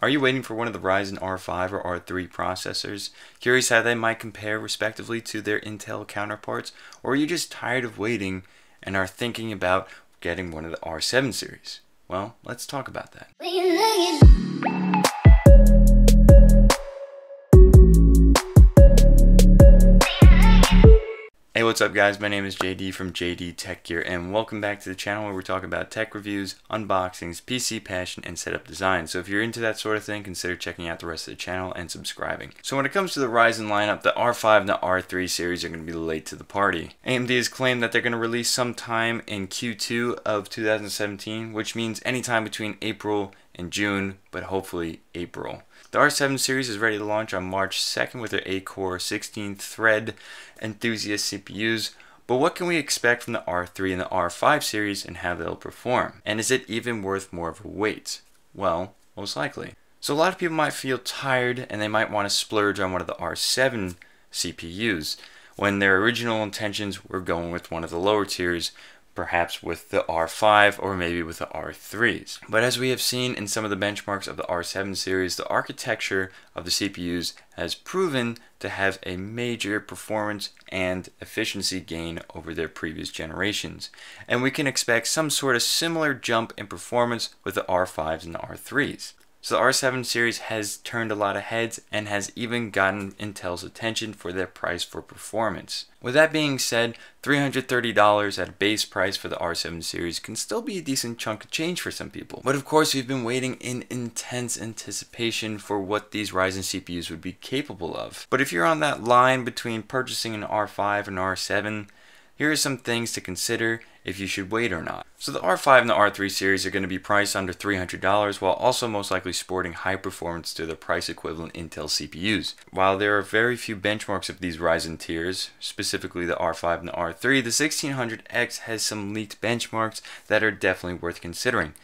Are you waiting for one of the Ryzen R5 or R3 processors? Curious how they might compare respectively to their Intel counterparts? Or are you just tired of waiting and are thinking about getting one of the R7 series? Well, let's talk about that. What's up guys? My name is JD from JD Tech Gear and welcome back to the channel where we're talking about tech reviews, unboxings, PC passion, and setup design. So if you're into that sort of thing, consider checking out the rest of the channel and subscribing. So when it comes to the Ryzen lineup, the R5 and the R3 series are going to be late to the party. AMD has claimed that they're going to release sometime in Q2 of 2017, which means anytime between April and June, but hopefully April. The R7 series is ready to launch on March 2nd with their 8-core 16-thread enthusiast CPUs, but what can we expect from the R3 and the R5 series and how they'll perform? And is it even worth more of a wait? Well, most likely. So a lot of people might feel tired and they might want to splurge on one of the R7 CPUs when their original intentions were going with one of the lower tiers perhaps with the R5 or maybe with the R3s. But as we have seen in some of the benchmarks of the R7 series, the architecture of the CPUs has proven to have a major performance and efficiency gain over their previous generations. And we can expect some sort of similar jump in performance with the R5s and the R3s. So the R7 series has turned a lot of heads and has even gotten Intel's attention for their price for performance. With that being said, $330 at a base price for the R7 series can still be a decent chunk of change for some people. But of course, we've been waiting in intense anticipation for what these Ryzen CPUs would be capable of. But if you're on that line between purchasing an R5 and R7, here are some things to consider if you should wait or not. So the R5 and the R3 series are going to be priced under $300 while also most likely sporting high performance to their price equivalent Intel CPUs. While there are very few benchmarks of these Ryzen tiers, specifically the R5 and the R3, the 1600X has some leaked benchmarks that are definitely worth considering.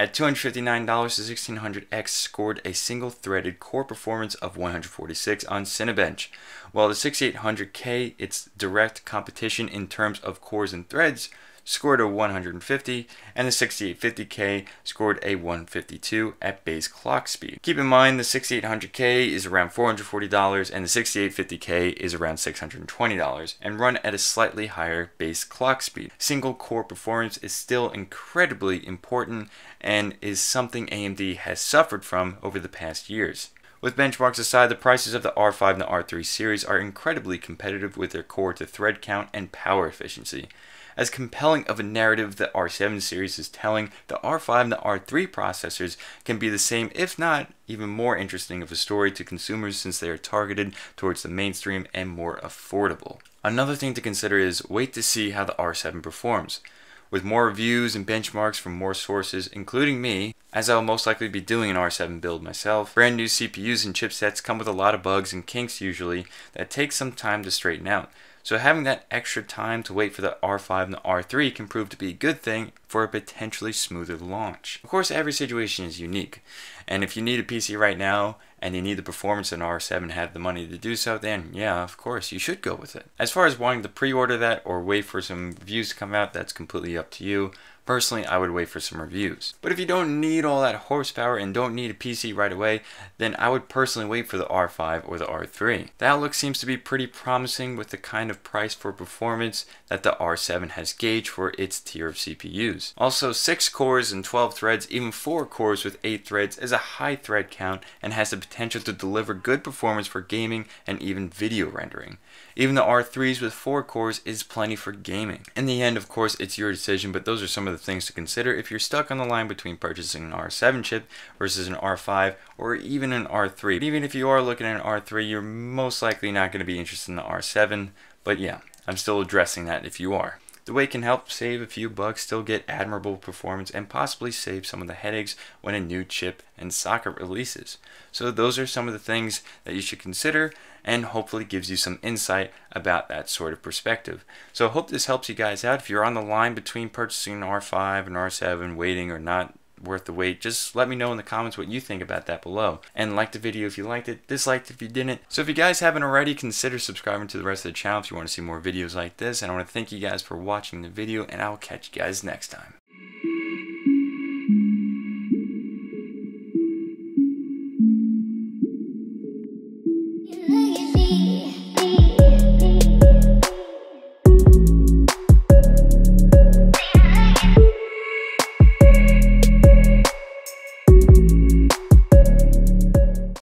At $259, the 1600X scored a single-threaded core performance of 146 on Cinebench, while the 6800K, its direct competition in terms of cores and threads, scored a 150, and the 6850K scored a 152 at base clock speed. Keep in mind the 6800K is around $440 and the 6850K is around $620 and run at a slightly higher base clock speed. Single core performance is still incredibly important and is something AMD has suffered from over the past years. With benchmarks aside, the prices of the R5 and the R3 series are incredibly competitive with their core to thread count and power efficiency. As compelling of a narrative the R7 series is telling, the R5 and the R3 processors can be the same, if not even more interesting of a story to consumers since they are targeted towards the mainstream and more affordable. Another thing to consider is wait to see how the R7 performs. With more reviews and benchmarks from more sources, including me, as I will most likely be doing an R7 build myself, brand new CPUs and chipsets come with a lot of bugs and kinks usually that take some time to straighten out. So having that extra time to wait for the R5 and the R3 can prove to be a good thing for a potentially smoother launch. Of course, every situation is unique, and if you need a PC right now and you need the performance and R7 had the money to do so, then yeah, of course, you should go with it. As far as wanting to pre-order that or wait for some reviews to come out, that's completely up to you. Personally, I would wait for some reviews. But if you don't need all that horsepower and don't need a PC right away, then I would personally wait for the R5 or the R3. The outlook seems to be pretty promising with the kind of price for performance that the R7 has gauged for its tier of CPUs. Also, 6 cores and 12 threads, even 4 cores with 8 threads is a high thread count and has the potential to deliver good performance for gaming and even video rendering. Even the R3s with 4 cores is plenty for gaming. In the end, of course, it's your decision, but those are some of the things to consider if you're stuck on the line between purchasing an R7 chip versus an R5 or even an R3. But even if you are looking at an R3, you're most likely not going to be interested in the R7, but yeah, I'm still addressing that if you are. The way can help save a few bucks, still get admirable performance, and possibly save some of the headaches when a new chip and socket releases. So those are some of the things that you should consider and hopefully gives you some insight about that sort of perspective. So I hope this helps you guys out. If you're on the line between purchasing an R5 and R7, waiting or not worth the wait, just let me know in the comments what you think about that below. And like the video if you liked it, dislike if you didn't. So if you guys haven't already, consider subscribing to the rest of the channel if you want to see more videos like this. And I want to thank you guys for watching the video, and I will catch you guys next time.